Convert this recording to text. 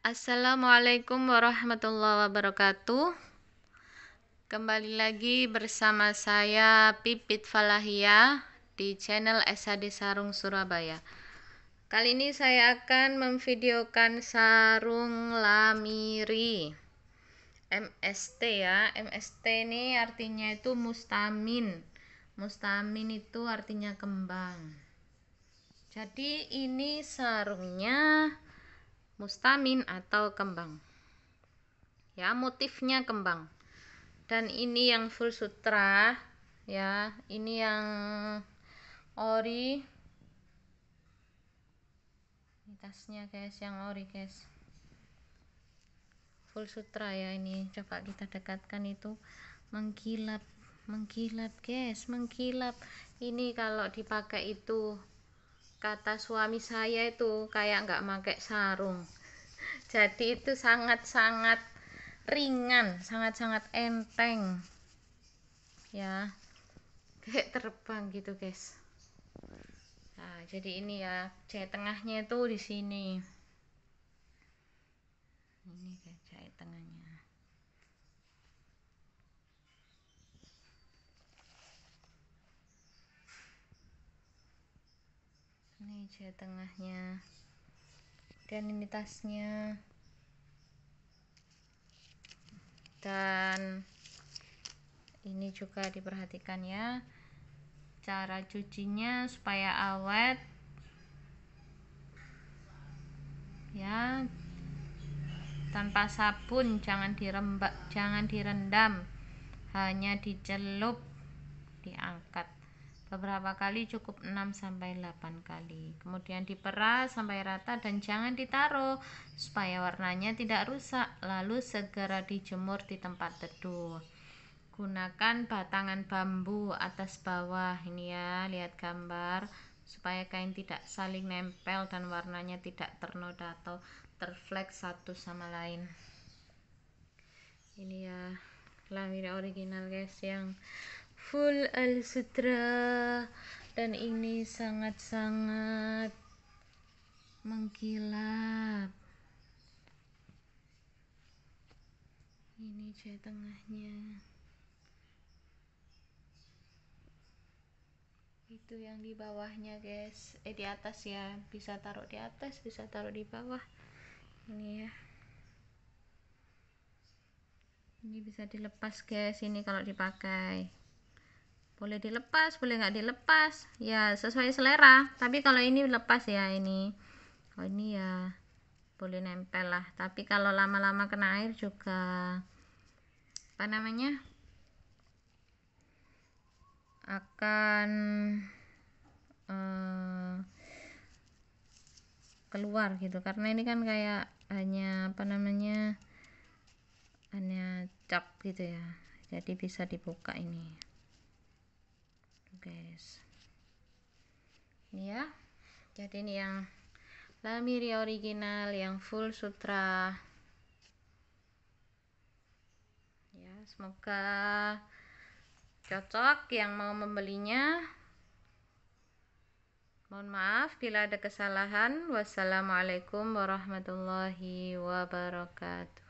Assalamualaikum warahmatullahi wabarakatuh. Kembali lagi bersama saya Pipit Falahia di channel SAD Sarung Surabaya. Kali ini saya akan memvideokan sarung lamiri MST ya. MST ini artinya itu mustamin. Mustamin itu artinya kembang. Jadi ini sarungnya mustamin atau kembang. Ya motifnya kembang. Dan ini yang full sutra ya. Ini yang ori. Ini tasnya guys yang ori guys. Full sutra ya ini. Coba kita dekatkan itu. Mengkilap mengkilap guys mengkilap. Ini kalau dipakai itu kata suami saya itu kayak nggak pakai sarung jadi itu sangat-sangat ringan sangat-sangat enteng. Ya kayak terbang gitu guys. Nah jadi ini ya jahit tengahnya itu di sini. Ini kayak jahit tengahnya. Ini jahit tengahnya dan ini tasnya dan ini juga diperhatikan ya cara cucinya supaya awet. Ya tanpa sabun jangan dirembak jangan direndam hanya dicelup diangkat beberapa kali cukup 6 sampai 8 kali. Kemudian diperas sampai rata dan jangan ditaruh supaya warnanya tidak rusak lalu segera dijemur di tempat teduh. Gunakan batangan bambu atas bawah ini ya lihat gambar supaya kain tidak saling nempel dan warnanya tidak ternoda atau terflek satu sama lain. Ini ya lamir original guys yang full al sutra dan ini sangat-sangat mengkilap. Ini jahit tengahnya. Itu yang di bawahnya guys. Eh di atas ya. Bisa taruh di atas bisa taruh di bawah. Ini ya. Ini bisa dilepas guys. Ini kalau dipakai boleh dilepas boleh nggak dilepas? Ya sesuai selera. Tapi kalau ini lepas ya ini. Oh ini ya boleh nempel lah. Tapi kalau lama-lama kena air juga apa namanya? Akan uh, keluar gitu. Karena ini kan kayak hanya apa namanya hanya cap gitu ya. Jadi bisa dibuka ini guys. Ini ya jadi ini yang lamiri original yang full sutra. Ya semoga cocok yang mau membelinya. Mohon maaf bila ada kesalahan. Wassalamualaikum warahmatullahi wabarakatuh